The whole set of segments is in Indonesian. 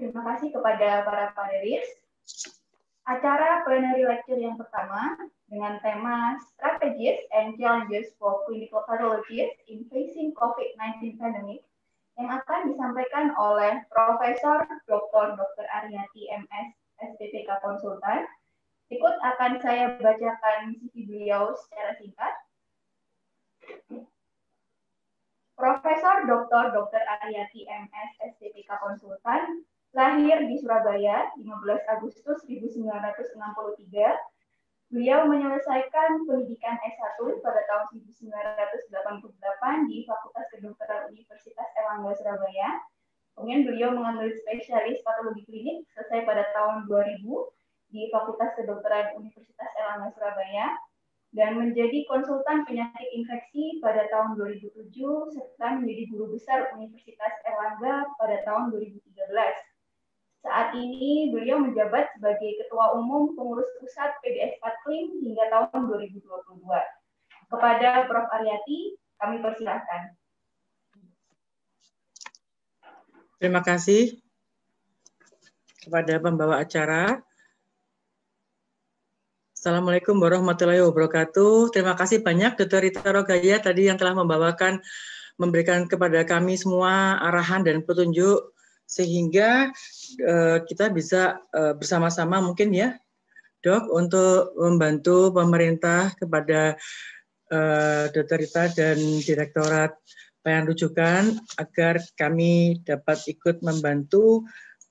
Terima kasih kepada para panelis. Acara plenary lecture yang pertama dengan tema Strategies and Challenges for Clinical Pathologists in Facing COVID-19 Pandemic yang akan disampaikan oleh Profesor Dr. Dr. Aryati MS SPPK Konsultan. Ikut akan saya bacakan CV beliau secara singkat. Profesor Dr. Dr. Aryati MS SPPK Konsultan lahir di Surabaya 15 Agustus 1963 Beliau menyelesaikan pendidikan S1 pada tahun 1988 di Fakultas Kedokteran Universitas Erlangga Surabaya. Kemudian beliau mengambil spesialis patologi klinik selesai pada tahun 2000 di Fakultas Kedokteran Universitas Erlangga Surabaya dan menjadi konsultan penyakit infeksi pada tahun 2007 serta menjadi guru besar Universitas Erlangga pada tahun 2013. Saat ini beliau menjabat sebagai Ketua Umum Pengurus Pusat PBS Patklim hingga tahun 2022. Kepada Prof. Aryati, kami persilahkan. Terima kasih kepada pembawa acara. Assalamualaikum warahmatullahi wabarakatuh. Terima kasih banyak Dr. Rita Rogaya tadi yang telah membawakan, memberikan kepada kami semua arahan dan petunjuk sehingga uh, kita bisa uh, bersama-sama mungkin ya dok untuk membantu pemerintah kepada uh, Dr. Rita dan Direktorat Pelayanan Rujukan agar kami dapat ikut membantu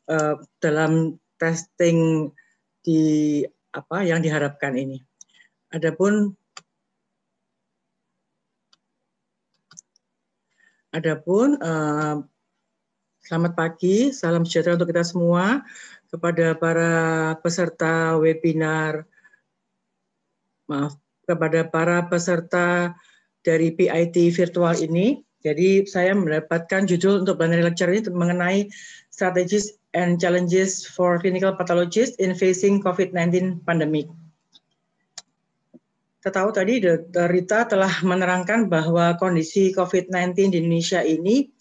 uh, dalam testing di apa yang diharapkan ini. Adapun Adapun uh, Selamat pagi, salam sejahtera untuk kita semua. Kepada para peserta webinar, maaf, kepada para peserta dari PIT virtual ini. Jadi saya mendapatkan judul untuk plenary lecture ini mengenai strategies and challenges for clinical pathologists in facing COVID-19 pandemic. Kita tahu tadi Rita telah menerangkan bahwa kondisi COVID-19 di Indonesia ini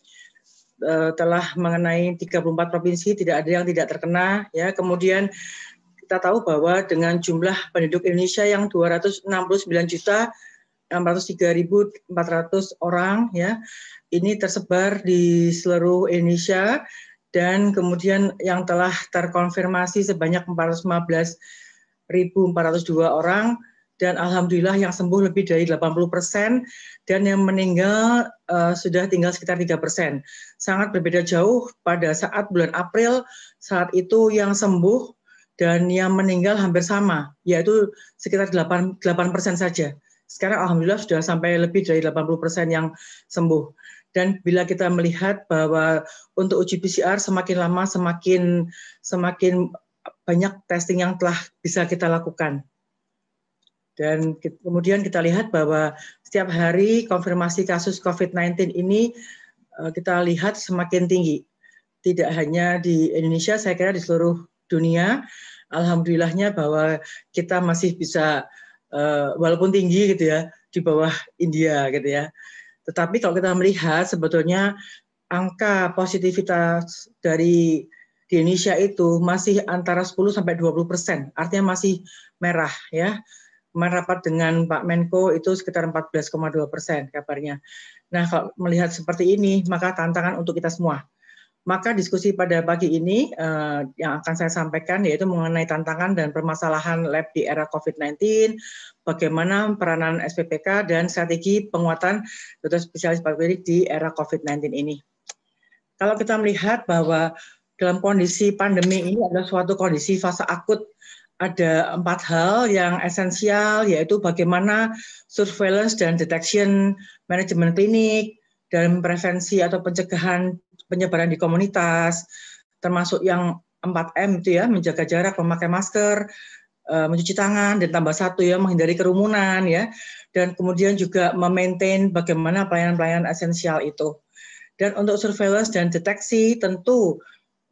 uh, telah mengenai 34 provinsi tidak ada yang tidak terkena ya. Kemudian kita tahu bahwa dengan jumlah penduduk Indonesia yang 269 juta 603.400 orang ya ini tersebar di seluruh Indonesia dan kemudian yang telah terkonfirmasi sebanyak 415.402 orang dan alhamdulillah yang sembuh lebih dari 80 persen dan yang meninggal uh, sudah tinggal sekitar tiga persen. Sangat berbeda jauh pada saat bulan April saat itu yang sembuh dan yang meninggal hampir sama, yaitu sekitar 8 persen saja. Sekarang alhamdulillah sudah sampai lebih dari 80 persen yang sembuh. Dan bila kita melihat bahwa untuk uji PCR semakin lama semakin semakin banyak testing yang telah bisa kita lakukan. Dan kemudian kita lihat bahwa setiap hari konfirmasi kasus COVID-19 ini eh, kita lihat semakin tinggi. Tidak hanya di Indonesia, saya kira di seluruh dunia. Alhamdulillahnya bahwa kita masih bisa eh, walaupun tinggi gitu ya di bawah India gitu ya. Tetapi kalau kita melihat sebetulnya angka positivitas dari di Indonesia itu masih antara 10 sampai 20 persen, artinya masih merah ya merapat dengan Pak Menko itu sekitar 14,2 persen kabarnya. Nah, kalau melihat seperti ini, maka tantangan untuk kita semua. Maka diskusi pada pagi ini uh, yang akan saya sampaikan yaitu mengenai tantangan dan permasalahan lab di era COVID-19, bagaimana peranan SPPK dan strategi penguatan dokter spesialis patologi di era COVID-19 ini. Kalau kita melihat bahwa dalam kondisi pandemi ini adalah suatu kondisi fase akut ada empat hal yang esensial yaitu bagaimana surveillance dan detection manajemen klinik dan prevensi atau pencegahan penyebaran di komunitas termasuk yang 4M itu ya menjaga jarak memakai masker eh, mencuci tangan dan tambah satu ya menghindari kerumunan ya. Dan kemudian juga memaintain bagaimana pelayanan-pelayanan esensial itu. Dan untuk surveillance dan deteksi tentu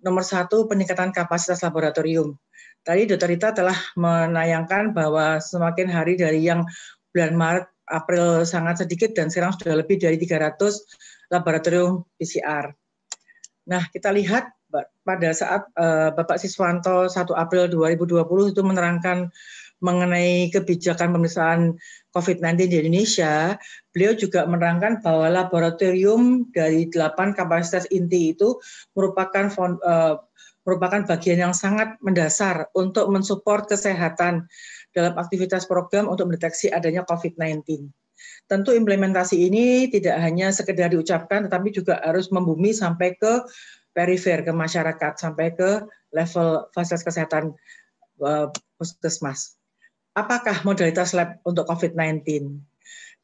nomor satu peningkatan kapasitas laboratorium Tadi Dr. Rita telah menayangkan bahwa semakin hari dari yang bulan Maret, April sangat sedikit dan sekarang sudah lebih dari 300 laboratorium PCR. Nah, kita lihat pada saat uh, Bapak Siswanto 1 April 2020 itu menerangkan mengenai kebijakan pemeriksaan COVID-19 di Indonesia, beliau juga menerangkan bahwa laboratorium dari delapan kapasitas inti itu merupakan uh, merupakan bagian yang sangat mendasar untuk mensupport kesehatan dalam aktivitas program untuk mendeteksi adanya COVID-19. Tentu implementasi ini tidak hanya sekedar diucapkan, tetapi juga harus membumi sampai ke perifer, ke masyarakat, sampai ke level fasilitas kesehatan uh, puskesmas apakah modalitas lab untuk COVID-19?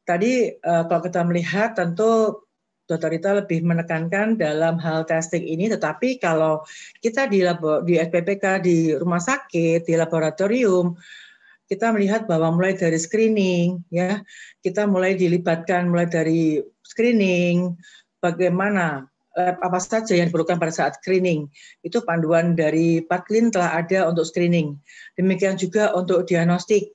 Tadi uh, kalau kita melihat tentu Dr. Rita lebih menekankan dalam hal testing ini, tetapi kalau kita di, labo, di SPPK, di rumah sakit, di laboratorium, kita melihat bahwa mulai dari screening, ya, kita mulai dilibatkan mulai dari screening, bagaimana lab apa saja yang diperlukan pada saat screening. Itu panduan dari Patlin telah ada untuk screening. Demikian juga untuk diagnostik.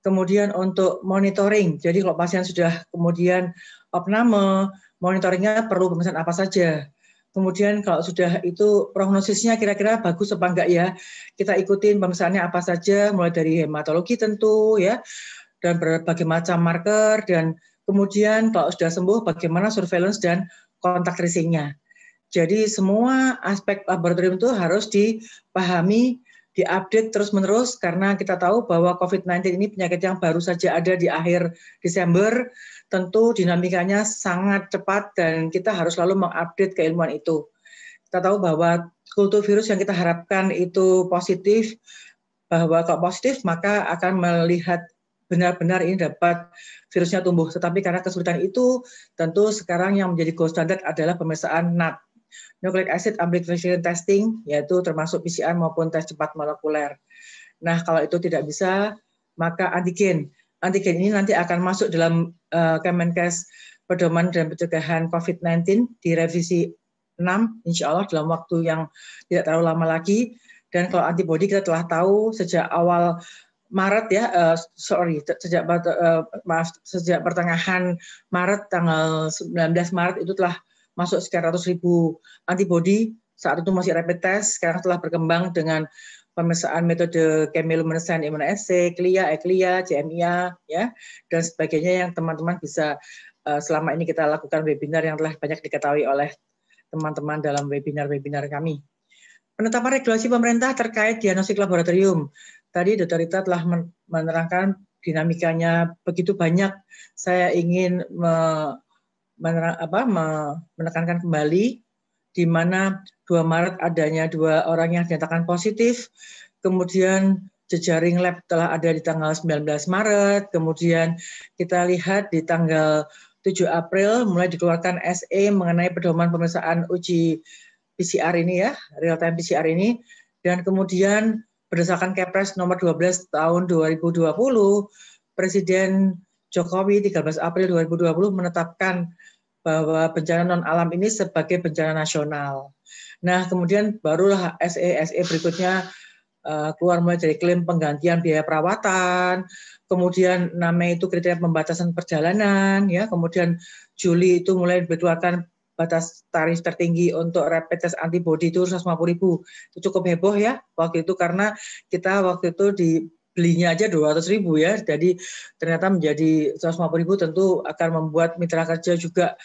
Kemudian untuk monitoring. Jadi kalau pasien sudah kemudian opname, monitoringnya perlu pemeriksaan apa saja. Kemudian kalau sudah itu prognosisnya kira-kira bagus apa enggak ya, kita ikutin pemeriksaannya apa saja, mulai dari hematologi tentu ya, dan berbagai macam marker, dan kemudian kalau sudah sembuh bagaimana surveillance dan kontak tracingnya. Jadi semua aspek laboratorium itu harus dipahami, diupdate terus-menerus karena kita tahu bahwa COVID-19 ini penyakit yang baru saja ada di akhir Desember, tentu dinamikanya sangat cepat dan kita harus selalu mengupdate keilmuan itu. Kita tahu bahwa kultur virus yang kita harapkan itu positif, bahwa kalau positif maka akan melihat benar-benar ini dapat virusnya tumbuh. Tetapi karena kesulitan itu, tentu sekarang yang menjadi gold standard adalah pemeriksaan NAT, Nucleic Acid Amplification Testing, yaitu termasuk PCR maupun tes cepat molekuler. Nah, kalau itu tidak bisa, maka antigen. Antigen ini nanti akan masuk dalam uh, Kemenkes Pedoman dan Pencegahan COVID-19 di revisi 6, insya Allah dalam waktu yang tidak terlalu lama lagi. Dan kalau antibodi kita telah tahu sejak awal Maret ya, uh, sorry, sejak uh, maaf sejak pertengahan Maret tanggal 19 Maret itu telah masuk sekitar ratus ribu antibodi. Saat itu masih rapid test, sekarang telah berkembang dengan pemeriksaan metode chemiluminescent immunoassay, CLIA, ECLIA, CMIA, ya, dan sebagainya yang teman-teman bisa uh, selama ini kita lakukan webinar yang telah banyak diketahui oleh teman-teman dalam webinar-webinar kami. Penetapan regulasi pemerintah terkait diagnostik laboratorium tadi Dr. Rita telah menerangkan dinamikanya begitu banyak. Saya ingin me, menerang, apa, me, menekankan kembali di mana 2 Maret adanya dua orang yang dinyatakan positif, kemudian jejaring lab telah ada di tanggal 19 Maret, kemudian kita lihat di tanggal 7 April mulai dikeluarkan SE mengenai pedoman pemeriksaan uji PCR ini ya, real time PCR ini, dan kemudian berdasarkan Kepres nomor 12 tahun 2020, Presiden Jokowi 13 April 2020 menetapkan bahwa bencana non alam ini sebagai bencana nasional. Nah, kemudian barulah SE-SE berikutnya uh, keluar mulai dari klaim penggantian biaya perawatan, kemudian nama itu kriteria pembatasan perjalanan, ya, kemudian Juli itu mulai dikeluarkan batas tarif tertinggi untuk rapid test antibody itu 150 ribu. Itu cukup heboh ya waktu itu karena kita waktu itu di belinya aja 200 ribu ya. Jadi ternyata menjadi 150 ribu tentu akan membuat mitra kerja juga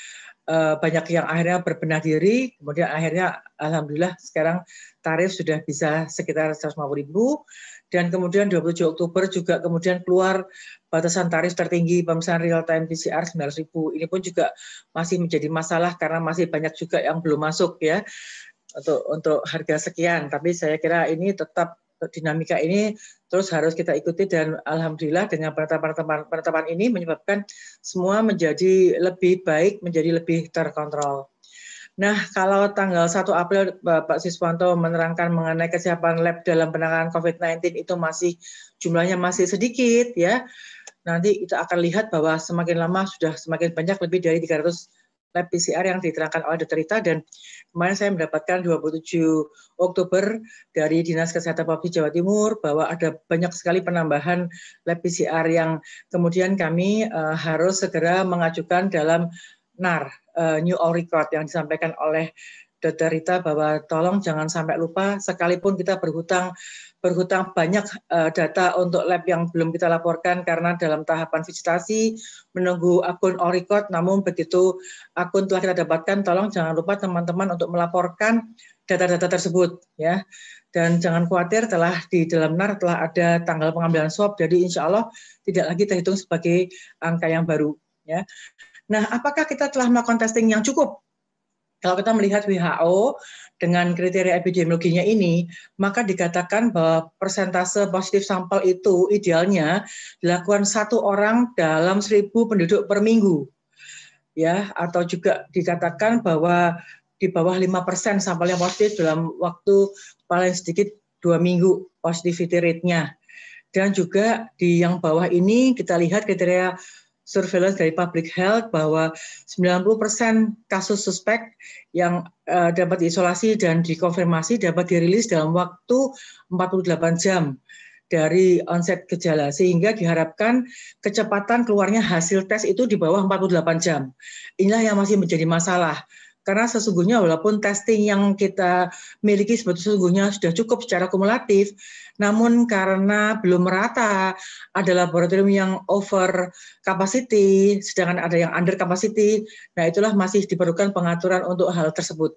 uh, banyak yang akhirnya berbenah diri. Kemudian akhirnya alhamdulillah sekarang tarif sudah bisa sekitar 150 ribu dan kemudian 27 Oktober juga kemudian keluar batasan tarif tertinggi pemeriksaan real time PCR 900 ribu. Ini pun juga masih menjadi masalah karena masih banyak juga yang belum masuk ya untuk untuk harga sekian. Tapi saya kira ini tetap dinamika ini terus harus kita ikuti dan alhamdulillah dengan penetapan penetapan ini menyebabkan semua menjadi lebih baik, menjadi lebih terkontrol. Nah, kalau tanggal 1 April Bapak Siswanto menerangkan mengenai kesiapan lab dalam penanganan COVID-19 itu masih jumlahnya masih sedikit ya. Nanti kita akan lihat bahwa semakin lama sudah semakin banyak lebih dari 300 lab PCR yang diterangkan oleh Dr. Rita dan kemarin saya mendapatkan 27 Oktober dari Dinas Kesehatan Provinsi Jawa Timur bahwa ada banyak sekali penambahan lab PCR yang kemudian kami uh, harus segera mengajukan dalam NAR uh, New All Record yang disampaikan oleh Dr. Rita bahwa tolong jangan sampai lupa sekalipun kita berhutang berhutang banyak uh, data untuk lab yang belum kita laporkan karena dalam tahapan visitasi menunggu akun all record namun begitu akun telah kita dapatkan tolong jangan lupa teman-teman untuk melaporkan data-data tersebut ya. Dan jangan khawatir telah di dalam NAR telah ada tanggal pengambilan swab. Jadi insya Allah tidak lagi terhitung sebagai angka yang baru ya. Nah apakah kita telah melakukan testing yang cukup kalau kita melihat WHO dengan kriteria epidemiologinya ini, maka dikatakan bahwa persentase positif sampel itu idealnya dilakukan satu orang dalam seribu penduduk per minggu. Ya, atau juga dikatakan bahwa di bawah lima persen sampel yang positif dalam waktu paling sedikit dua minggu positivity rate-nya. Dan juga di yang bawah ini kita lihat kriteria surveillance dari public health bahwa 90% kasus suspek yang uh, dapat diisolasi dan dikonfirmasi dapat dirilis dalam waktu 48 jam dari onset gejala sehingga diharapkan kecepatan keluarnya hasil tes itu di bawah 48 jam. Inilah yang masih menjadi masalah karena sesungguhnya walaupun testing yang kita miliki sebetulnya sudah cukup secara kumulatif, namun karena belum merata, ada laboratorium yang over capacity, sedangkan ada yang under capacity, nah itulah masih diperlukan pengaturan untuk hal tersebut.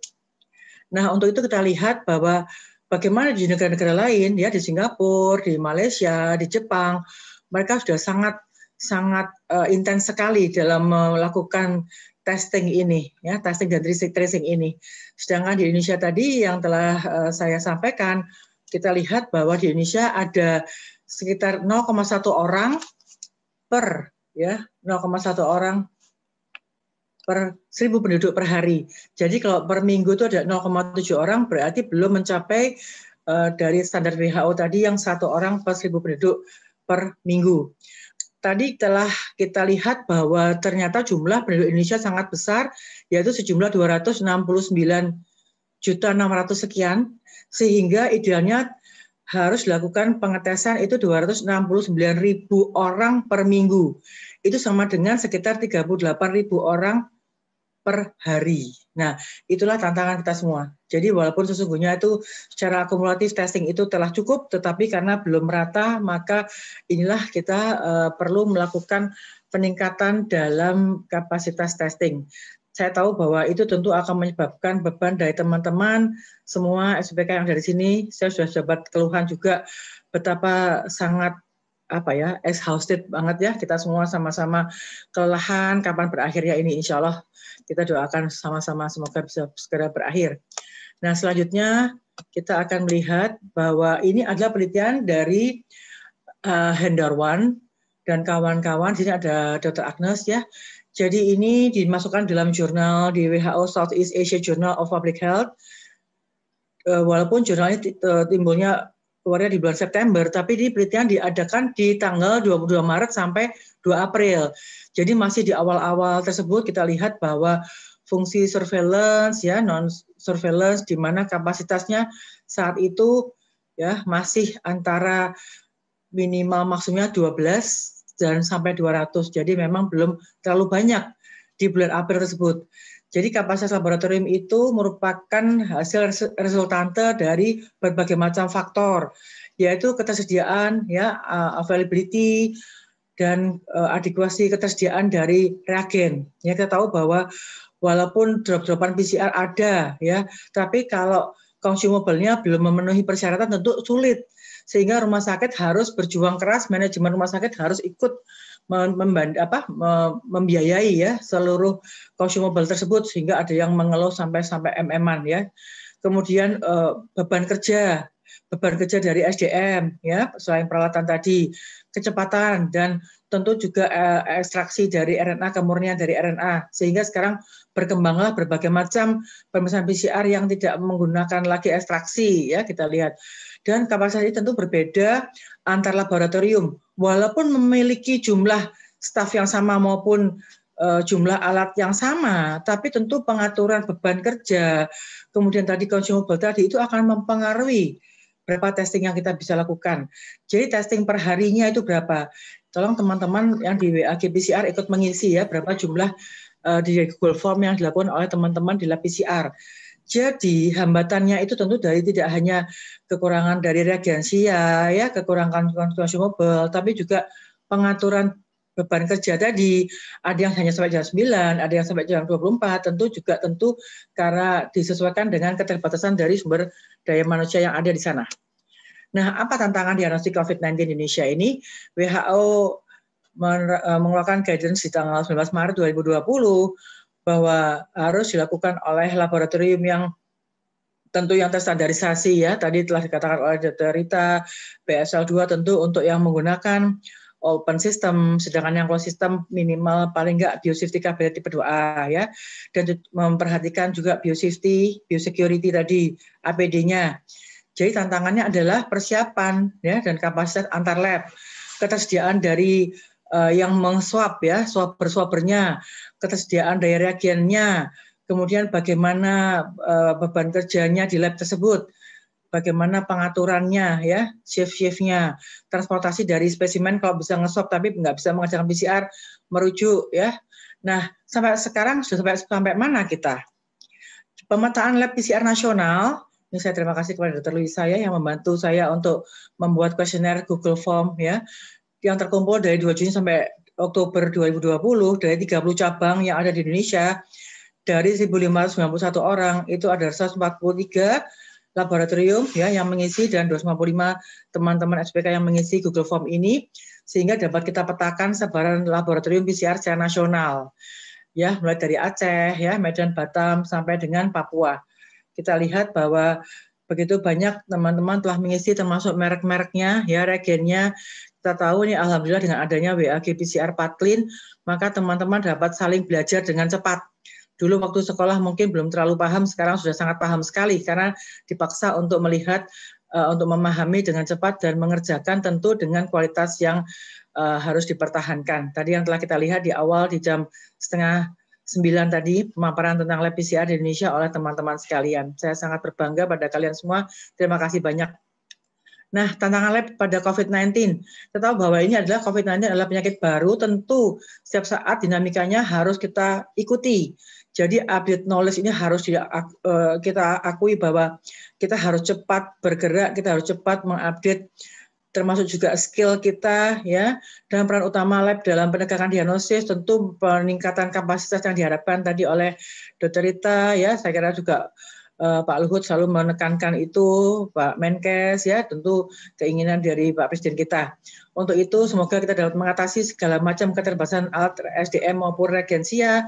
Nah untuk itu kita lihat bahwa bagaimana di negara-negara lain, ya di Singapura, di Malaysia, di Jepang, mereka sudah sangat sangat uh, intens sekali dalam melakukan testing ini, ya testing dan tracing, ini. Sedangkan di Indonesia tadi yang telah uh, saya sampaikan, kita lihat bahwa di Indonesia ada sekitar 0,1 orang per ya 0,1 orang per 1000 penduduk per hari. Jadi kalau per minggu itu ada 0,7 orang berarti belum mencapai uh, dari standar WHO tadi yang satu orang per 1000 penduduk per minggu tadi telah kita lihat bahwa ternyata jumlah penduduk Indonesia sangat besar, yaitu sejumlah 269 juta 600 sekian, sehingga idealnya harus dilakukan pengetesan itu 269 ribu orang per minggu. Itu sama dengan sekitar 38 ribu orang per hari. Nah, itulah tantangan kita semua. Jadi walaupun sesungguhnya itu secara akumulatif testing itu telah cukup, tetapi karena belum merata, maka inilah kita uh, perlu melakukan peningkatan dalam kapasitas testing. Saya tahu bahwa itu tentu akan menyebabkan beban dari teman-teman semua SPK yang dari sini. Saya sudah dapat keluhan juga betapa sangat apa ya exhausted banget ya kita semua sama-sama kelelahan kapan berakhirnya ini insya Allah kita doakan sama-sama semoga bisa segera berakhir. Nah selanjutnya kita akan melihat bahwa ini adalah penelitian dari uh, Hendarwan dan kawan-kawan. Sini ada Dr. Agnes ya. Jadi ini dimasukkan dalam jurnal di WHO Southeast Asia Journal of Public Health. Uh, walaupun jurnalnya timbulnya keluarnya di bulan September, tapi di penelitian diadakan di tanggal 22 Maret sampai 2 April. Jadi masih di awal-awal tersebut kita lihat bahwa fungsi surveillance ya non surveillance di mana kapasitasnya saat itu ya masih antara minimal maksudnya 12 dan sampai 200. Jadi memang belum terlalu banyak di bulan April tersebut. Jadi kapasitas laboratorium itu merupakan hasil resultante dari berbagai macam faktor, yaitu ketersediaan, ya, uh, availability, dan uh, adekuasi ketersediaan dari reagen. Ya, kita tahu bahwa walaupun drop-dropan PCR ada, ya, tapi kalau consumable-nya belum memenuhi persyaratan tentu sulit. Sehingga rumah sakit harus berjuang keras, manajemen rumah sakit harus ikut memband, apa, membiayai ya seluruh consumable tersebut sehingga ada yang mengeluh sampai sampai mm-an ya. Kemudian uh, beban kerja, beban kerja dari SDM ya selain peralatan tadi, kecepatan dan tentu juga uh, ekstraksi dari RNA kemurnian dari RNA sehingga sekarang berkembanglah berbagai macam pemeriksaan PCR yang tidak menggunakan lagi ekstraksi ya kita lihat. Dan kapasitas ini tentu berbeda antar laboratorium. Walaupun memiliki jumlah staf yang sama maupun uh, jumlah alat yang sama, tapi tentu pengaturan beban kerja, kemudian tadi consumable tadi itu akan mempengaruhi berapa testing yang kita bisa lakukan. Jadi testing per harinya itu berapa? Tolong teman-teman yang di WAG PCR ikut mengisi ya berapa jumlah uh, di Google Form yang dilakukan oleh teman-teman di lab PCR. Jadi hambatannya itu tentu dari tidak hanya kekurangan dari reagensia, ya kekurangan consumable, tapi juga pengaturan beban kerja tadi ada yang hanya sampai jam 9, ada yang sampai jam 24, tentu juga tentu karena disesuaikan dengan keterbatasan dari sumber daya manusia yang ada di sana. Nah, apa tantangan diagnostik COVID-19 di Indonesia ini? WHO eh, mengeluarkan guidance di tanggal 19 Maret 2020 bahwa harus dilakukan oleh laboratorium yang tentu yang terstandarisasi ya tadi telah dikatakan oleh Dr. Rita PSL2 tentu untuk yang menggunakan open system sedangkan yang closed system minimal paling enggak biosafety cabinet tipe 2A ya. Dan memperhatikan juga biosafety biosecurity tadi APD-nya jadi tantangannya adalah persiapan ya dan kapasitas antar lab. Ketersediaan dari uh, yang mengswab ya swabber swabbernya. Ketersediaan daya reagennya, kemudian bagaimana uh, beban kerjanya di lab tersebut, bagaimana pengaturannya ya, shift-shiftnya, transportasi dari spesimen kalau bisa ngeswab tapi nggak bisa mengerjakan PCR merujuk ya. Nah sampai sekarang sudah sampai sampai mana kita? Pemetaan lab PCR nasional ini saya terima kasih kepada Dr. Luisa saya yang membantu saya untuk membuat kuesioner Google Form ya yang terkumpul dari 2 Juni sampai Oktober 2020 dari 30 cabang yang ada di Indonesia dari 1.591 orang itu ada 143 laboratorium ya yang mengisi dan 255 teman-teman SPK yang mengisi Google Form ini sehingga dapat kita petakan sebaran laboratorium PCR secara nasional. Ya mulai dari Aceh ya Medan Batam sampai dengan Papua. Kita lihat bahwa begitu banyak teman-teman telah mengisi termasuk merek-mereknya ya reagennya kita tahu nih alhamdulillah dengan adanya WAG PCR Patlin, maka teman-teman dapat saling belajar dengan cepat. Dulu waktu sekolah mungkin belum terlalu paham, sekarang sudah sangat paham sekali karena dipaksa untuk melihat uh, untuk memahami dengan cepat dan mengerjakan tentu dengan kualitas yang uh, harus dipertahankan. Tadi yang telah kita lihat di awal di jam setengah sembilan tadi pemaparan tentang lab PCR di Indonesia oleh teman-teman sekalian. Saya sangat berbangga pada kalian semua. Terima kasih banyak Nah, tantangan lab pada COVID-19. Kita tahu bahwa ini adalah COVID-19 adalah penyakit baru, tentu setiap saat dinamikanya harus kita ikuti. Jadi update knowledge ini harus eh, kita akui bahwa kita harus cepat bergerak, kita harus cepat mengupdate termasuk juga skill kita ya dan peran utama lab dalam penegakan diagnosis tentu peningkatan kapasitas yang diharapkan tadi oleh Dr. Rita ya saya kira juga uh, Pak Luhut selalu menekankan itu, Pak Menkes ya, tentu keinginan dari Pak Presiden kita. Untuk itu semoga kita dapat mengatasi segala macam keterbatasan alat SDM maupun reagensia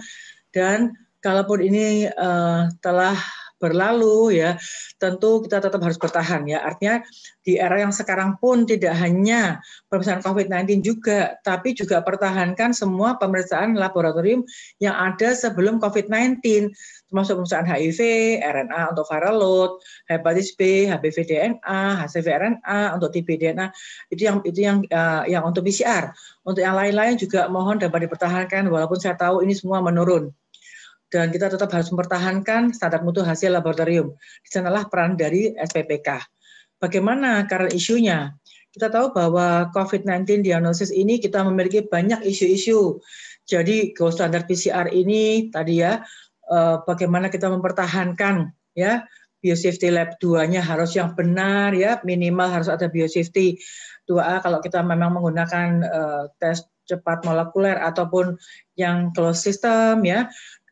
dan kalaupun ini uh, telah berlalu ya tentu kita tetap harus bertahan ya. Artinya di era yang sekarang pun tidak hanya pemeriksaan COVID-19 juga tapi juga pertahankan semua pemeriksaan laboratorium yang ada sebelum COVID-19 termasuk pemeriksaan HIV, RNA untuk viral load, hepatitis B, HBV DNA, HCV RNA untuk TB DNA itu yang itu yang uh, yang untuk PCR. Untuk yang lain-lain juga mohon dapat dipertahankan walaupun saya tahu ini semua menurun dan kita tetap harus mempertahankan standar mutu hasil laboratorium. Di sanalah peran dari SPPK. Bagaimana karena isunya? Kita tahu bahwa COVID-19 diagnosis ini kita memiliki banyak isu-isu. Jadi gold standard PCR ini tadi ya eh, bagaimana kita mempertahankan ya biosafety lab 2-nya harus yang benar ya minimal harus ada biosafety 2A kalau kita memang menggunakan uh, tes cepat molekuler ataupun yang closed system ya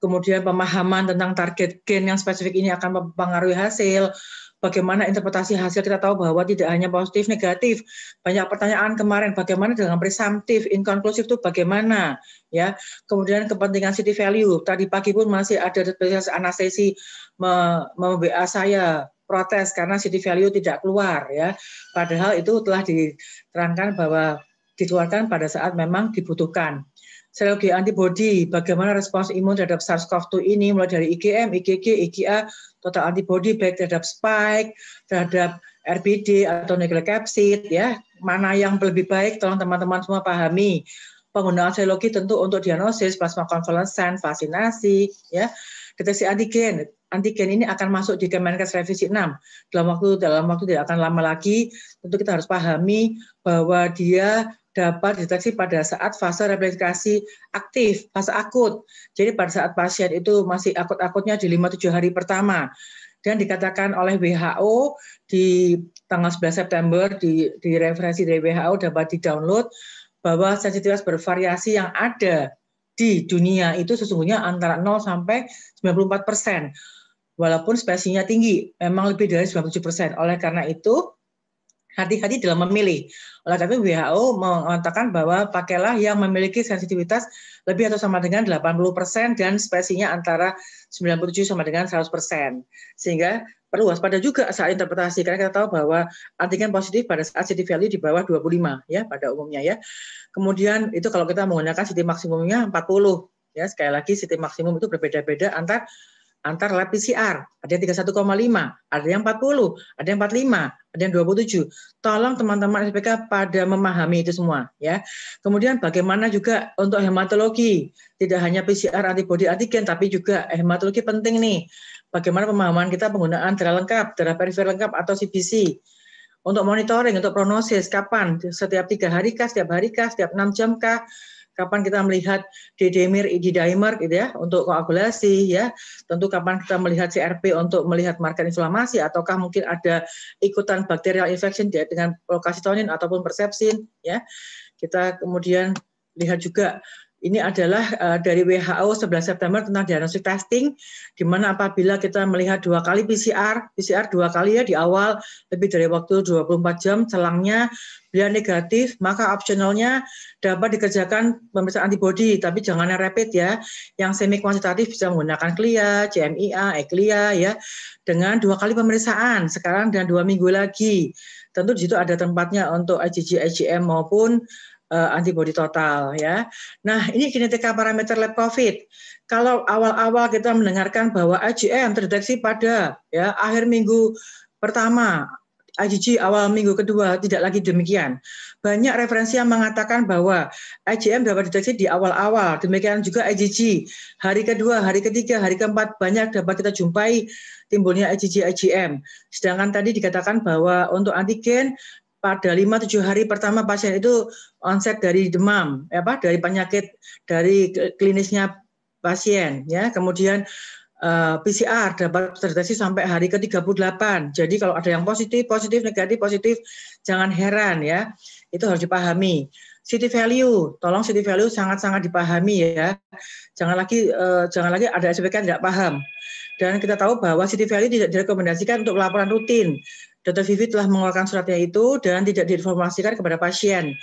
kemudian pemahaman tentang target gen yang spesifik ini akan mempengaruhi hasil, bagaimana interpretasi hasil? Kita tahu bahwa tidak hanya positif negatif. Banyak pertanyaan kemarin bagaimana dengan presumptif inkonklusif itu bagaimana? Ya kemudian kepentingan city value. Tadi pagi pun masih ada spesialis anestesi me, me saya protes karena city value tidak keluar ya. Padahal itu telah diterangkan bahwa dikeluarkan pada saat memang dibutuhkan serologi antibody, bagaimana respons imun terhadap SARS-CoV-2 ini, mulai dari IgM, IgG, IgA, total antibody baik terhadap spike, terhadap RBD atau nucleocapsid, ya, mana yang lebih baik, tolong teman-teman semua pahami. Penggunaan serologi tentu untuk diagnosis, plasma konvalesen, vaksinasi, ya, deteksi antigen. antigen ini akan masuk di Kemenkes revisi 6 dalam waktu dalam waktu tidak akan lama lagi tentu kita harus pahami bahwa dia dapat dideteksi pada saat fase replikasi aktif, fase akut. Jadi pada saat pasien itu masih akut-akutnya di 5-7 hari pertama. Dan dikatakan oleh WHO di tanggal 11 September di, di referensi dari WHO dapat di-download bahwa sensitivitas bervariasi yang ada di dunia itu sesungguhnya antara 0 sampai 94 persen. Walaupun spesiesnya tinggi, memang lebih dari 97 persen. Oleh karena itu, hati-hati dalam memilih. Oleh karena itu WHO mengatakan bahwa pakailah yang memiliki sensitivitas lebih atau sama dengan 80% dan spesinya antara 97 sama dengan 100%. Sehingga perlu waspada juga saat interpretasi karena kita tahu bahwa antigen positif pada saat CT value di bawah 25 ya pada umumnya ya. Kemudian itu kalau kita menggunakan CT maksimumnya 40 ya sekali lagi CT maksimum itu berbeda-beda antar antar lab PCR. Ada yang 31,5, ada yang 40, ada yang 45, ada yang 27. Tolong teman-teman SPK pada memahami itu semua ya. Kemudian bagaimana juga untuk hematologi? Tidak hanya PCR antibody antigen tapi juga hematologi penting nih. Bagaimana pemahaman kita penggunaan darah lengkap, darah perifer lengkap atau CBC. Untuk monitoring, untuk prognosis, kapan? Setiap tiga hari kah, setiap hari kah, setiap enam jam kah? Kapan kita melihat D-dimer, D-dimer gitu ya untuk koagulasi ya. Tentu kapan kita melihat CRP untuk melihat marker inflamasi ataukah mungkin ada ikutan bacterial infection dengan procalcitonin ataupun persepsin ya. Kita kemudian lihat juga ini adalah uh, dari WHO 11 September tentang diagnostic testing, di mana apabila kita melihat dua kali PCR, PCR dua kali ya di awal lebih dari waktu 24 jam, selangnya bila negatif, maka optionalnya dapat dikerjakan pemeriksaan antibody, tapi jangan yang rapid ya. Yang semi kuantitatif bisa menggunakan CLIA, CMIA, ECLIA ya, dengan dua kali pemeriksaan sekarang dan dua minggu lagi. Tentu di situ ada tempatnya untuk IgG, IgM maupun uh, antibodi total ya. Nah, ini kinetika parameter lab COVID. Kalau awal-awal kita mendengarkan bahwa IgM terdeteksi pada ya akhir minggu pertama, IgG awal minggu kedua tidak lagi demikian. Banyak referensi yang mengatakan bahwa IgM dapat dideteksi di awal-awal, demikian juga IgG. Hari kedua, hari ketiga, hari keempat banyak dapat kita jumpai timbulnya IgG IgM. Sedangkan tadi dikatakan bahwa untuk antigen pada 5-7 hari pertama pasien itu onset dari demam, ya apa dari penyakit dari klinisnya pasien ya. Kemudian eh, PCR dapat terdeteksi sampai hari ke-38. Jadi kalau ada yang positif, positif, negatif, positif, jangan heran ya. Itu harus dipahami. City value, tolong city value sangat-sangat dipahami ya. Jangan lagi uh, jangan lagi ada SPK tidak paham. Dan kita tahu bahwa city value tidak direkomendasikan untuk laporan rutin. Dr. Vivi telah mengeluarkan suratnya itu dan tidak diinformasikan kepada pasien.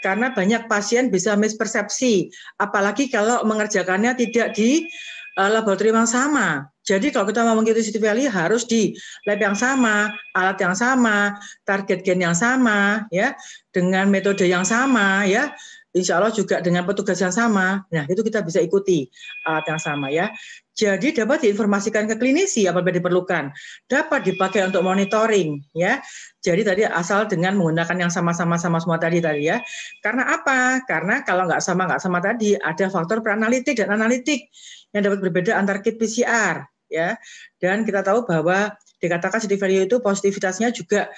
Karena banyak pasien bisa mispersepsi, apalagi kalau mengerjakannya tidak di uh, laboratorium yang sama. Jadi kalau kita mau mengikuti CT value harus di lab yang sama, alat yang sama, target gen yang sama, ya, dengan metode yang sama, ya. Insya Allah juga dengan petugas yang sama. Nah, itu kita bisa ikuti alat yang sama ya. Jadi dapat diinformasikan ke klinisi apabila diperlukan. Dapat dipakai untuk monitoring ya. Jadi tadi asal dengan menggunakan yang sama-sama sama semua tadi tadi ya. Karena apa? Karena kalau nggak sama nggak sama tadi ada faktor preanalitik dan analitik yang dapat berbeda antar kit PCR ya. Dan kita tahu bahwa dikatakan city value itu positivitasnya juga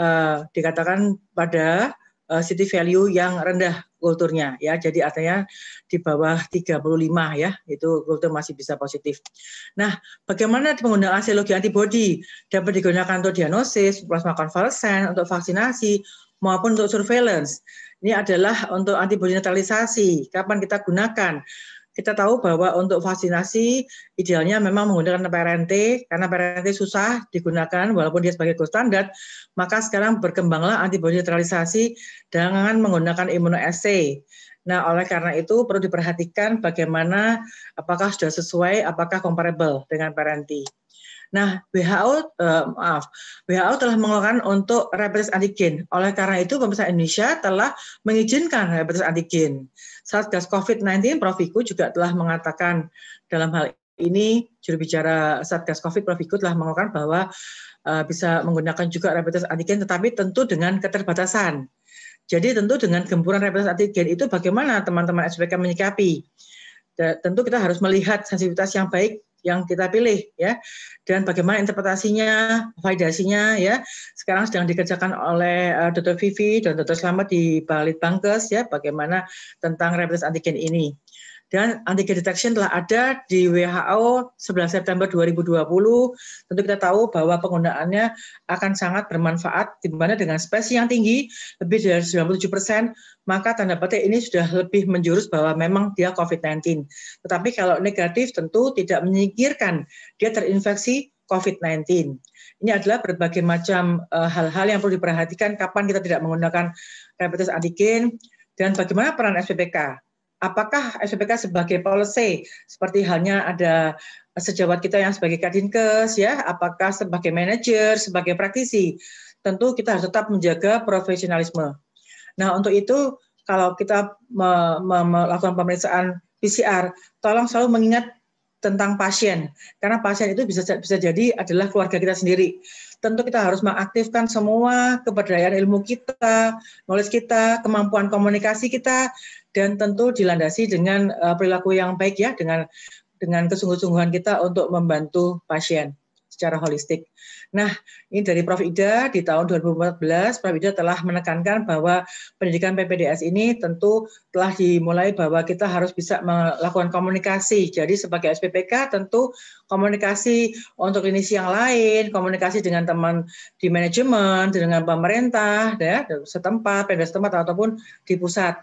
uh, dikatakan pada uh, city value yang rendah kulturnya ya. Jadi artinya di bawah 35 ya, itu kultur masih bisa positif. Nah, bagaimana penggunaan serologi antibody dapat digunakan untuk diagnosis, plasma konvalesen, untuk vaksinasi maupun untuk surveillance. Ini adalah untuk antibody neutralisasi. Kapan kita gunakan? Kita tahu bahwa untuk vaksinasi idealnya memang menggunakan PRNT karena PRNT susah digunakan walaupun dia sebagai gold standard, maka sekarang berkembanglah antibodi neutralisasi dengan menggunakan immunoassay. Nah, oleh karena itu perlu diperhatikan bagaimana apakah sudah sesuai, apakah comparable dengan PRNT. Nah, WHO eh, maaf, WHO telah mengeluarkan untuk rapid test antigen. Oleh karena itu, pemerintah Indonesia telah mengizinkan rapid test antigen. Satgas COVID-19 Prof. Wiku juga telah mengatakan dalam hal ini juru bicara Satgas COVID Prof. Wiku telah mengeluarkan bahwa uh, bisa menggunakan juga rapid test antigen, tetapi tentu dengan keterbatasan. Jadi tentu dengan gempuran rapid test antigen itu bagaimana teman-teman SPK menyikapi? tentu kita harus melihat sensitivitas yang baik yang kita pilih ya dan bagaimana interpretasinya validasinya ya sekarang sedang dikerjakan oleh uh, Dr. Vivi dan Dr. Slamet di Balit Bangkes ya bagaimana tentang rapid antigen ini dan antigen detection telah ada di WHO 11 September 2020. Tentu kita tahu bahwa penggunaannya akan sangat bermanfaat di mana dengan spesies yang tinggi lebih dari 97 persen, maka tanda petik ini sudah lebih menjurus bahwa memang dia COVID-19. Tetapi kalau negatif tentu tidak menyingkirkan dia terinfeksi COVID-19. Ini adalah berbagai macam eh, hal-hal uh, yang perlu diperhatikan kapan kita tidak menggunakan rapid test antigen dan bagaimana peran SPPK apakah SPPK sebagai policy? Seperti halnya ada sejawat kita yang sebagai kadinkes ya, apakah sebagai manajer, sebagai praktisi, tentu kita harus tetap menjaga profesionalisme. Nah untuk itu kalau kita melakukan pemeriksaan PCR, tolong selalu mengingat tentang pasien karena pasien itu bisa bisa jadi adalah keluarga kita sendiri. Tentu kita harus mengaktifkan semua keberdayaan ilmu kita, knowledge kita, kemampuan komunikasi kita dan tentu dilandasi dengan uh, perilaku yang baik ya dengan dengan kesungguh-sungguhan kita untuk membantu pasien secara holistik. Nah, ini dari Prof. Ida di tahun 2014, Prof. Ida telah menekankan bahwa pendidikan PPDS ini tentu telah dimulai bahwa kita harus bisa melakukan komunikasi. Jadi sebagai SPPK tentu komunikasi untuk klinisi yang lain, komunikasi dengan teman di manajemen, dengan pemerintah, ya, setempat, PPDS setempat ataupun di pusat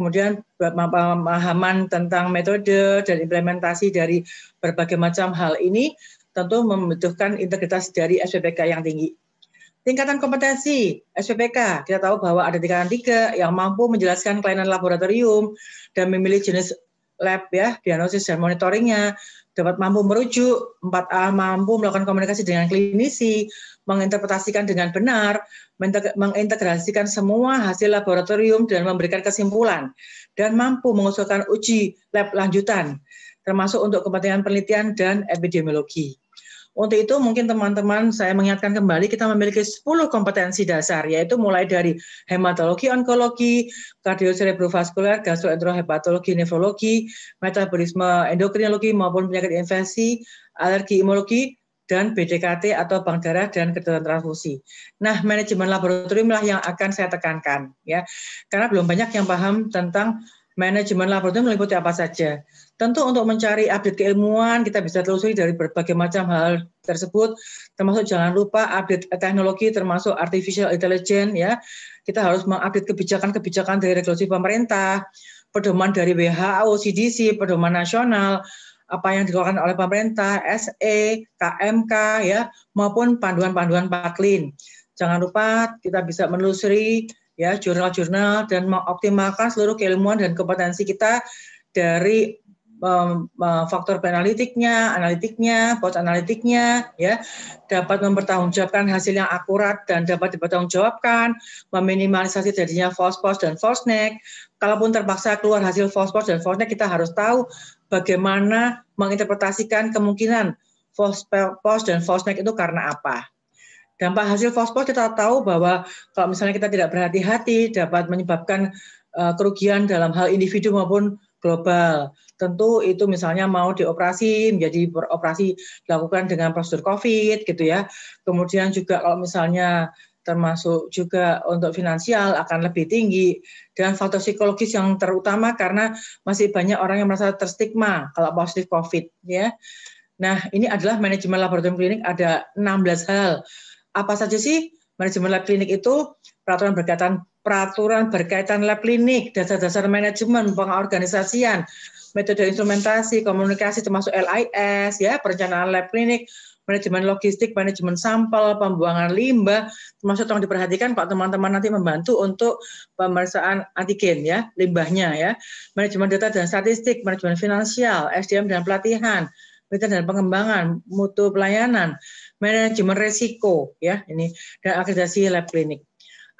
kemudian pemahaman tentang metode dan implementasi dari berbagai macam hal ini tentu membutuhkan integritas dari SPPK yang tinggi. Tingkatan kompetensi SPPK, kita tahu bahwa ada tingkatan tiga yang mampu menjelaskan kelainan laboratorium dan memilih jenis lab ya, diagnosis dan monitoringnya, dapat mampu merujuk, 4A mampu melakukan komunikasi dengan klinisi, menginterpretasikan dengan benar, mengintegrasikan semua hasil laboratorium dan memberikan kesimpulan, dan mampu mengusulkan uji lab lanjutan, termasuk untuk kepentingan penelitian dan epidemiologi. Untuk itu mungkin teman-teman saya mengingatkan kembali kita memiliki 10 kompetensi dasar yaitu mulai dari hematologi, onkologi, kardiocerebrovaskular, gastroenterohepatologi, nefrologi, metabolisme endokrinologi maupun penyakit infeksi, alergi imunologi, dan BDKT atau bank darah dan kedokteran transfusi. Nah, manajemen laboratorium lah yang akan saya tekankan ya. Karena belum banyak yang paham tentang manajemen laboratorium meliputi apa saja. Tentu untuk mencari update keilmuan kita bisa telusuri dari berbagai macam hal tersebut termasuk jangan lupa update teknologi termasuk artificial intelligence ya. Kita harus mengupdate kebijakan-kebijakan dari regulasi pemerintah, pedoman dari WHO, CDC, pedoman nasional, apa yang dilakukan oleh pemerintah, SE, KMK ya maupun panduan-panduan Paklin. Jangan lupa kita bisa menelusuri ya jurnal-jurnal dan mengoptimalkan seluruh keilmuan dan kompetensi kita dari faktor penalitiknya, analitiknya, post analitiknya, ya dapat mempertanggungjawabkan hasil yang akurat dan dapat dipertanggungjawabkan, meminimalisasi terjadinya false post dan false negative. Kalaupun terpaksa keluar hasil false post dan false negative, kita harus tahu bagaimana menginterpretasikan kemungkinan false post dan false negative itu karena apa. Dampak hasil false post kita tahu bahwa kalau misalnya kita tidak berhati-hati dapat menyebabkan uh, kerugian dalam hal individu maupun global. Tentu itu misalnya mau dioperasi menjadi operasi dilakukan dengan prosedur COVID gitu ya. Kemudian juga kalau misalnya termasuk juga untuk finansial akan lebih tinggi dan faktor psikologis yang terutama karena masih banyak orang yang merasa terstigma kalau positif COVID ya. Nah, ini adalah manajemen laboratorium klinik ada 16 hal. Apa saja sih manajemen lab klinik itu? Peraturan berkaitan peraturan berkaitan lab klinik, dasar-dasar manajemen, pengorganisasian, metode instrumentasi, komunikasi termasuk LIS ya, perencanaan lab klinik, manajemen logistik, manajemen sampel, pembuangan limbah, termasuk tolong diperhatikan Pak teman-teman nanti membantu untuk pemeriksaan antigen ya, limbahnya ya. Manajemen data dan statistik, manajemen finansial, SDM dan pelatihan, penelitian dan pengembangan, mutu pelayanan, manajemen resiko ya ini dan akreditasi lab klinik.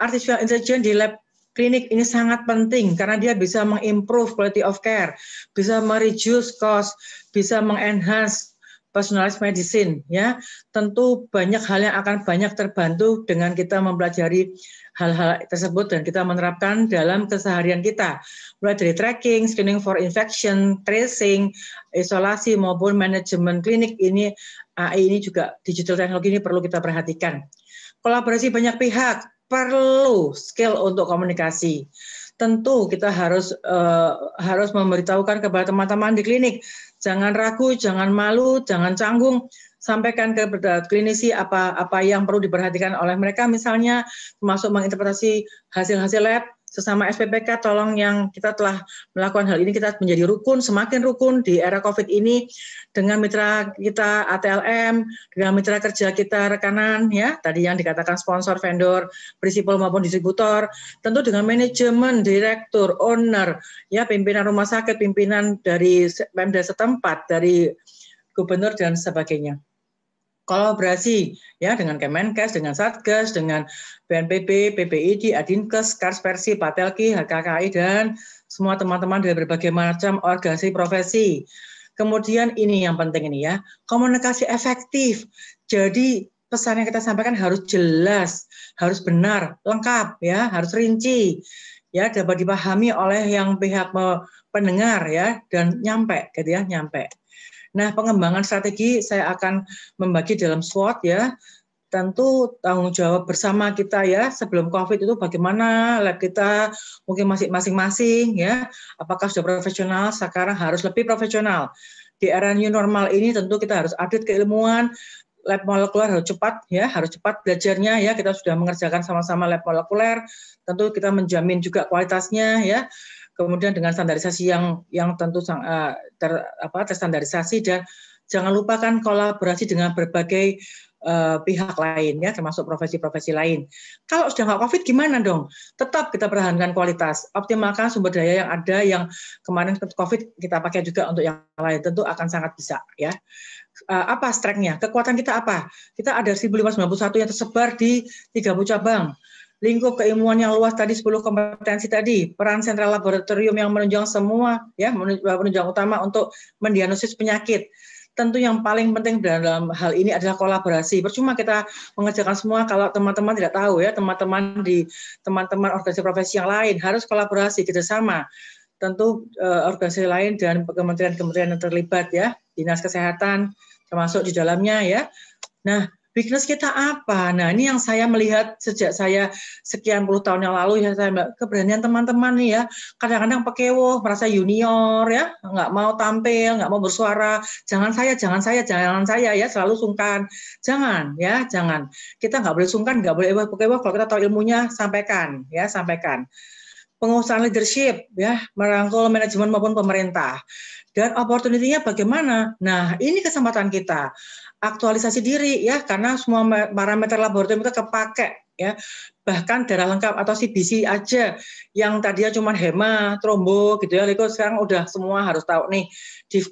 Artificial intelligence di lab klinik ini sangat penting karena dia bisa mengimprove quality of care, bisa mereduce cost, bisa mengenhance personalized medicine ya tentu banyak hal yang akan banyak terbantu dengan kita mempelajari hal-hal tersebut dan kita menerapkan dalam keseharian kita mulai dari tracking, screening for infection, tracing, isolasi maupun manajemen klinik ini AI ini juga digital teknologi ini perlu kita perhatikan. Kolaborasi banyak pihak perlu skill untuk komunikasi. Tentu kita harus uh, harus memberitahukan kepada teman-teman di klinik jangan ragu, jangan malu, jangan canggung, sampaikan ke klinisi apa apa yang perlu diperhatikan oleh mereka misalnya termasuk menginterpretasi hasil-hasil lab sesama SPPK tolong yang kita telah melakukan hal ini kita menjadi rukun semakin rukun di era Covid ini dengan mitra kita ATLM dengan mitra kerja kita rekanan ya. Tadi yang dikatakan sponsor vendor prinsipal maupun distributor. Tentu dengan manajemen direktur owner ya pimpinan rumah sakit pimpinan dari Pemda setempat dari gubernur dan sebagainya kolaborasi ya dengan Kemenkes, dengan Satgas, dengan BNPB, PPID, Adinkes, Kars Persi, Patelki, HKKI dan semua teman-teman dari berbagai macam organisasi profesi. Kemudian ini yang penting ini ya, komunikasi efektif. Jadi pesan yang kita sampaikan harus jelas, harus benar, lengkap ya, harus rinci ya dapat dipahami oleh yang pihak pendengar ya dan nyampe gitu ya, nyampe. Nah, pengembangan strategi saya akan membagi dalam SWOT ya. Tentu tanggung jawab bersama kita ya sebelum COVID itu bagaimana lab kita mungkin masih masing-masing ya. Apakah sudah profesional? Sekarang harus lebih profesional. Di era new normal ini tentu kita harus update keilmuan, lab molekuler harus cepat ya, harus cepat belajarnya ya. Kita sudah mengerjakan sama-sama lab molekuler, tentu kita menjamin juga kualitasnya ya kemudian dengan standarisasi yang yang tentu uh, ter, apa, terstandarisasi dan jangan lupakan kolaborasi dengan berbagai uh, pihak lain ya termasuk profesi-profesi lain. Kalau sudah nggak COVID gimana dong? Tetap kita pertahankan kualitas, optimalkan sumber daya yang ada yang kemarin COVID kita pakai juga untuk yang lain tentu akan sangat bisa ya. Uh, apa strength-nya? Kekuatan kita apa? Kita ada 1591 yang tersebar di 30 cabang lingkup keilmuan yang luas tadi 10 kompetensi tadi, peran sentral laboratorium yang menunjang semua ya menunjang utama untuk mendiagnosis penyakit. Tentu yang paling penting dalam hal ini adalah kolaborasi. Percuma kita mengerjakan semua kalau teman-teman tidak tahu ya, teman-teman di teman-teman organisasi profesi yang lain harus kolaborasi kerjasama. Tentu eh, organisasi lain dan kementerian-kementerian yang terlibat ya, dinas kesehatan termasuk di dalamnya ya. Nah, weakness kita apa? Nah, ini yang saya melihat sejak saya sekian puluh tahun yang lalu ya saya keberanian teman-teman nih ya. Kadang-kadang pekewo, merasa junior ya, nggak mau tampil, nggak mau bersuara. Jangan saya, jangan saya, jangan saya ya, selalu sungkan. Jangan ya, jangan. Kita nggak boleh sungkan, nggak boleh pekewo. Kalau kita tahu ilmunya, sampaikan ya, sampaikan. Pengusahaan leadership ya, merangkul manajemen maupun pemerintah. Dan opportunity-nya bagaimana? Nah, ini kesempatan kita aktualisasi diri ya karena semua parameter laboratorium itu kepake ya bahkan darah lengkap atau CBC aja yang tadinya cuma hema, trombo gitu ya, itu sekarang udah semua harus tahu nih div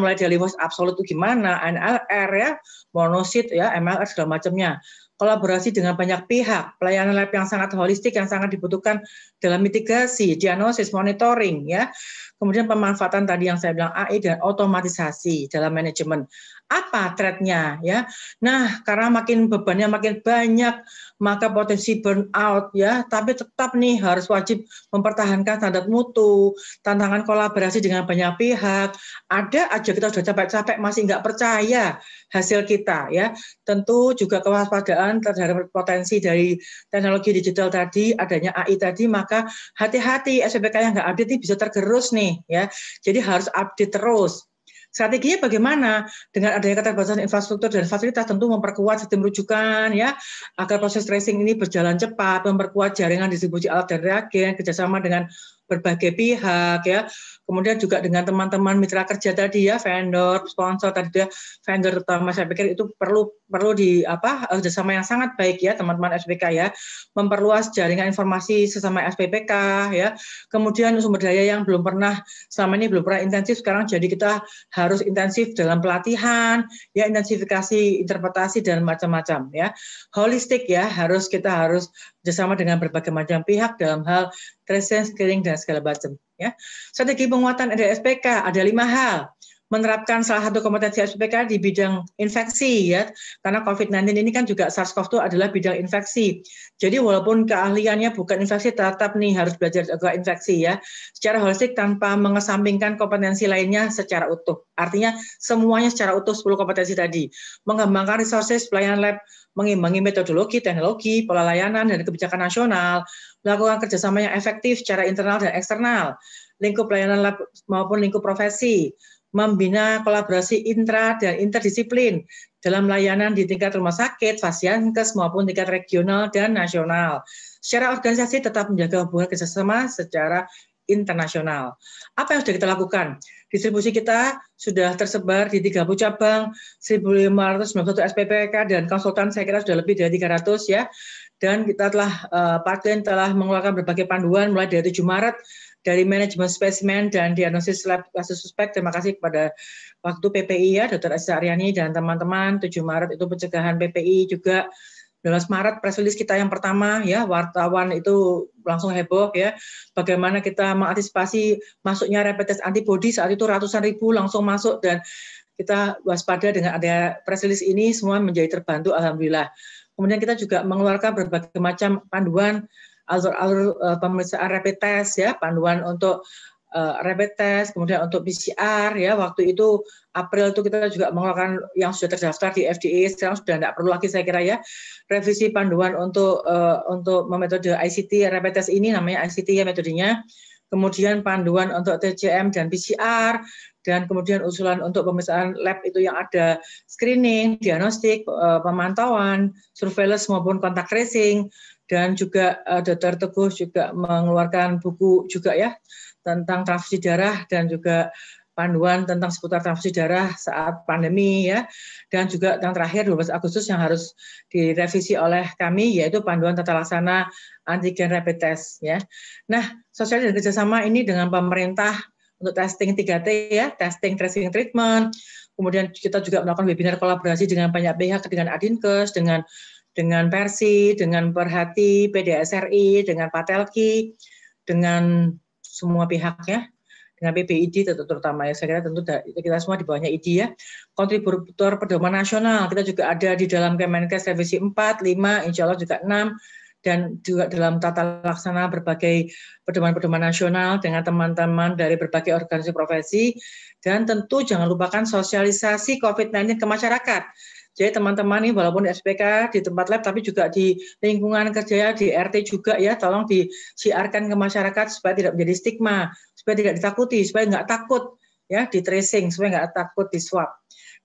mulai dari was absolut itu gimana, NLR ya, monosit ya, MLR segala macamnya kolaborasi dengan banyak pihak, pelayanan lab yang sangat holistik yang sangat dibutuhkan dalam mitigasi, diagnosis, monitoring ya. Kemudian pemanfaatan tadi yang saya bilang AI dan otomatisasi dalam manajemen apa threat-nya ya. Nah, karena makin bebannya makin banyak, maka potensi burnout ya, tapi tetap nih harus wajib mempertahankan standar mutu, tantangan kolaborasi dengan banyak pihak. Ada aja kita sudah capek-capek masih nggak percaya hasil kita ya. Tentu juga kewaspadaan terhadap potensi dari teknologi digital tadi, adanya AI tadi, maka hati-hati SPK yang nggak update ini bisa tergerus nih ya. Jadi harus update terus Strateginya bagaimana? Dengan adanya keterbatasan infrastruktur dan fasilitas tentu memperkuat sistem rujukan ya agar proses tracing ini berjalan cepat, memperkuat jaringan distribusi alat dan reagen, kerjasama dengan berbagai pihak ya. Kemudian juga dengan teman-teman mitra kerja tadi ya, vendor, sponsor tadi ya, vendor terutama saya pikir itu perlu perlu di apa kerjasama yang sangat baik ya teman-teman SPK ya, memperluas jaringan informasi sesama SPPK ya. Kemudian sumber daya yang belum pernah selama ini belum pernah intensif sekarang jadi kita harus intensif dalam pelatihan ya, intensifikasi interpretasi dan macam-macam ya. Holistik ya, harus kita harus bersama dengan berbagai macam pihak dalam hal tracing, screening dan segala macam ya. Strategi penguatan dari SPK ada lima hal. Menerapkan salah satu kompetensi SPK di bidang infeksi ya karena COVID-19 ini kan juga SARS-CoV-2 adalah bidang infeksi. Jadi walaupun keahliannya bukan infeksi tetap nih harus belajar juga infeksi ya secara holistik tanpa mengesampingkan kompetensi lainnya secara utuh. Artinya semuanya secara utuh 10 kompetensi tadi. Mengembangkan resources pelayanan lab, mengimbangi metodologi, teknologi, pola layanan dan kebijakan nasional, melakukan kerjasama yang efektif secara internal dan eksternal, lingkup pelayanan lab maupun lingkup profesi, membina kolaborasi intra dan interdisiplin dalam layanan di tingkat rumah sakit, fasiankes maupun tingkat regional dan nasional. Secara organisasi tetap menjaga hubungan kerjasama secara internasional. Apa yang sudah kita lakukan? Distribusi kita sudah tersebar di 30 cabang, 1.591 SPPK dan konsultan saya kira sudah lebih dari 300 ya. Dan kita telah, uh, Pak telah mengeluarkan berbagai panduan mulai dari 7 Maret dari manajemen spesimen dan diagnosis lab kasus suspek. Terima kasih kepada waktu PPI ya, Dr. Aziza Aryani dan teman-teman. 7 Maret itu pencegahan PPI juga 12 Maret press release kita yang pertama ya wartawan itu langsung heboh ya bagaimana kita mengantisipasi masuknya rapid test antibody saat itu ratusan ribu langsung masuk dan kita waspada dengan ada press release ini semua menjadi terbantu alhamdulillah. Kemudian kita juga mengeluarkan berbagai macam panduan alur-alur uh, pemeriksaan rapid test ya, panduan untuk uh, rapid test, kemudian untuk PCR ya waktu itu April itu kita juga mengeluarkan yang sudah terdaftar di FDA sekarang sudah tidak perlu lagi saya kira ya. Revisi panduan untuk uh, untuk metode ICT rapid test ini namanya ICT ya metodenya. Kemudian panduan untuk TCM dan PCR dan kemudian usulan untuk pemeriksaan lab itu yang ada. Screening, diagnostik, pemantauan, surveillance maupun kontak tracing, dan juga uh, Dr. Teguh juga mengeluarkan buku juga ya tentang transfusi darah dan juga panduan tentang seputar transfusi darah saat pandemi ya dan juga yang terakhir 12 Agustus yang harus direvisi oleh kami yaitu panduan tata laksana antigen rapid test ya. Nah, sosial dan kerjasama ini dengan pemerintah untuk testing 3T ya, testing, tracing, treatment. Kemudian kita juga melakukan webinar kolaborasi dengan banyak pihak, dengan Adinkes, dengan dengan Persi, dengan Perhati, PDSRI, dengan Patelki, dengan semua pihak ya, dengan PBID terutama ya, saya kira tentu kita semua di bawahnya ID ya. Kontributor pedoman nasional, kita juga ada di dalam Kemenkes revisi 4, 5, insya Allah juga 6, dan juga dalam tata laksana berbagai pedoman-pedoman nasional dengan teman-teman dari berbagai organisasi profesi, dan tentu jangan lupakan sosialisasi COVID-19 ke masyarakat jadi teman-teman ini walaupun di SPK di tempat lab tapi juga di lingkungan kerja di RT juga ya tolong disiarkan ke masyarakat supaya tidak menjadi stigma, supaya tidak ditakuti, supaya nggak takut ya di tracing, supaya nggak takut di swab.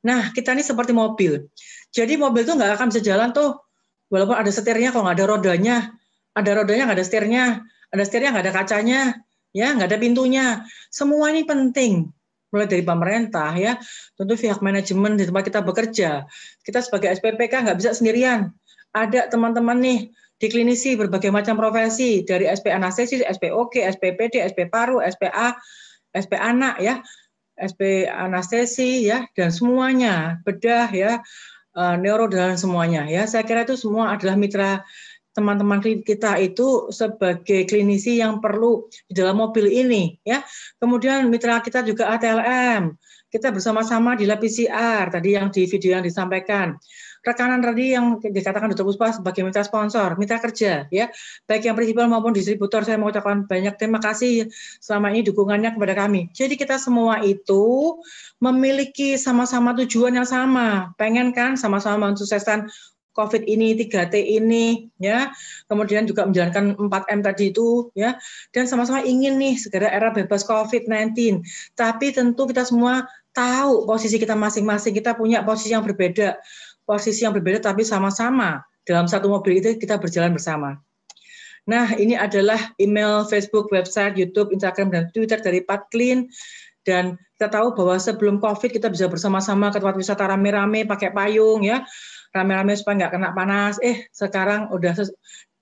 Nah kita ini seperti mobil. Jadi mobil tuh nggak akan bisa jalan tuh walaupun ada setirnya kalau nggak ada rodanya, ada rodanya nggak ada setirnya, ada setirnya nggak ada kacanya, ya nggak ada pintunya. Semua ini penting mulai dari pemerintah ya, tentu pihak manajemen di tempat kita bekerja. Kita sebagai SPPK nggak bisa sendirian. Ada teman-teman nih di klinisi berbagai macam profesi dari SP anestesis, SPOK, SPPD, SP paru, SPA, SP anak ya, SP anestesi ya dan semuanya bedah ya, eh, neuro dan semuanya ya. Saya kira itu semua adalah mitra teman-teman kita itu sebagai klinisi yang perlu di dalam mobil ini ya. Kemudian mitra kita juga ATLM. Kita bersama-sama di lab PCR tadi yang di video yang disampaikan. Rekanan tadi yang dikatakan Dr. Puspa sebagai mitra sponsor, mitra kerja ya. Baik yang prinsipal maupun distributor saya mengucapkan banyak terima kasih selama ini dukungannya kepada kami. Jadi kita semua itu memiliki sama-sama tujuan yang sama. Pengen kan sama-sama mensukseskan COVID ini, 3T ini, ya, kemudian juga menjalankan 4M tadi itu, ya, dan sama-sama ingin nih segera era bebas COVID-19. Tapi tentu kita semua tahu posisi kita masing-masing, kita punya posisi yang berbeda, posisi yang berbeda tapi sama-sama dalam satu mobil itu kita berjalan bersama. Nah, ini adalah email, Facebook, website, YouTube, Instagram, dan Twitter dari Pat Clean. Dan kita tahu bahwa sebelum COVID kita bisa bersama-sama ke tempat wisata rame-rame pakai payung ya rame-rame supaya nggak kena panas. Eh, sekarang udah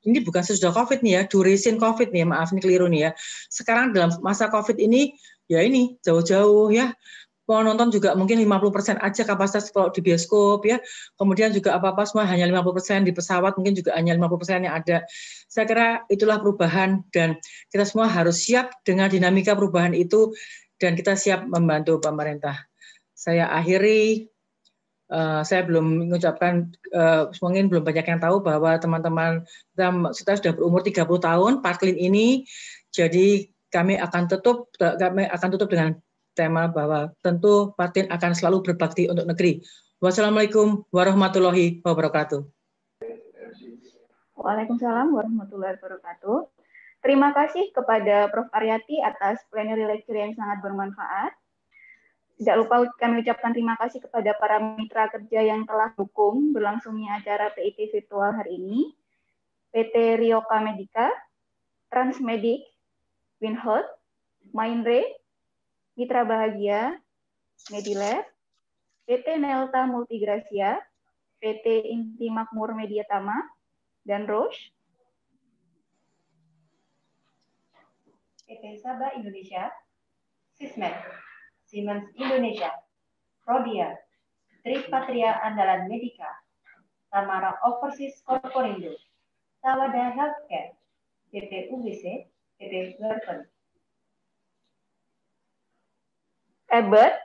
ini bukan sesudah COVID nih ya, duration COVID nih, maaf ini keliru nih ya. Sekarang dalam masa COVID ini, ya ini jauh-jauh ya, mau nonton juga mungkin 50% aja kapasitas kalau di bioskop ya. Kemudian juga apa-apa semua hanya 50% di pesawat mungkin juga hanya 50% yang ada. Saya kira itulah perubahan dan kita semua harus siap dengan dinamika perubahan itu dan kita siap membantu pemerintah. saya akhiri. Uh, saya belum mengucapkan, uh, mungkin belum banyak yang tahu bahwa teman-teman kita, sudah berumur 30 tahun, Parklin ini, jadi kami akan tutup, kami akan tutup dengan tema bahwa tentu Parklin akan selalu berbakti untuk negeri. Wassalamualaikum warahmatullahi wabarakatuh. Waalaikumsalam warahmatullahi wabarakatuh. Terima kasih kepada Prof. Aryati atas plenary lecture yang sangat bermanfaat. Tidak lupa kami ucapkan terima kasih kepada para mitra kerja yang telah dukung berlangsungnya acara PIT virtual hari ini. PT Rioka Medica, Transmedik, Winhot, Mindre, Mitra Bahagia, Medilab, PT Nelta Multigrasia, PT Inti Makmur Media Tama, dan Roche, PT Sabah Indonesia, Sismed, Siemens Indonesia, Prodia, Tripatria Andalan Medika, Tamara Overseas Corporindo, Tawada Healthcare, PT UBC, PT Gerpen. Ebert,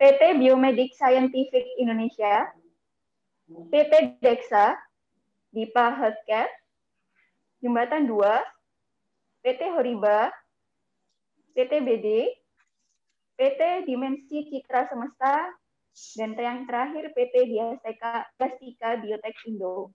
PT Biomedik Scientific Indonesia, PT Dexa, Dipa Healthcare, Jembatan 2, PT Horiba, PT BD, PT Dimensi Citra Semesta, dan yang terakhir PT Diastika Biotech Indo.